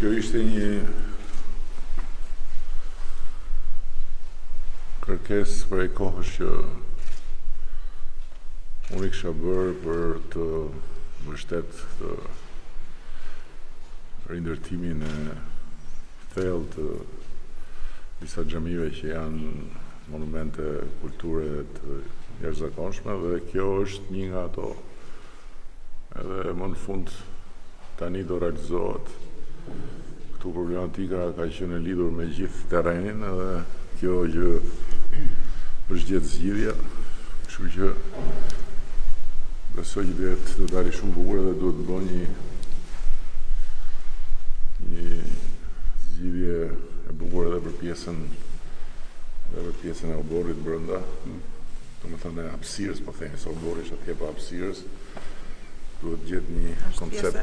Kjo ishte një kërkesë prej kohësh që unë i kisha bërë për të mbështetur rindërtimin e thellë të disa xhamive që janë monumente kulture të jashtëzakonshme dhe kjo është një nga ato Edhe më në fund tani do realizohet. Këtu problematika ka qenë e lidhur me gjithë terrenin edhe kjo i është gjetur zgjidhja, kështu që besoj që do të dalë shumë bukur dhe duhet të bëjmë një një zgjidhje e bukur edhe për pjesën edhe për pjesën e oborrit brenda. domethënë e hapësirës po themi, se oborri është atje po hapësirës, duhet gjetur një koncept.